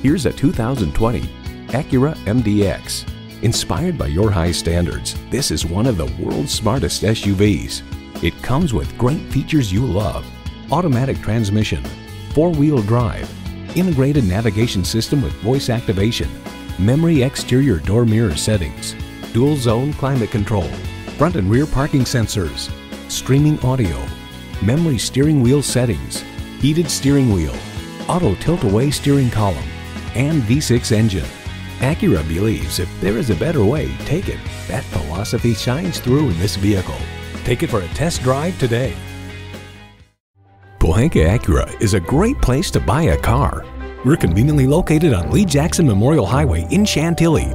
Here's a 2020 Acura MDX. Inspired by your high standards, this is one of the world's smartest SUVs. It comes with great features you love. Automatic transmission, four-wheel drive, integrated navigation system with voice activation, memory exterior door mirror settings, dual zone climate control, front and rear parking sensors, streaming audio, memory steering wheel settings, heated steering wheel, auto tilt-away steering column, and V6 engine. Acura believes if there is a better way, take it. That philosophy shines through in this vehicle. Take it for a test drive today. Pohanka Acura is a great place to buy a car. We're conveniently located on Lee Jackson Memorial Highway in Chantilly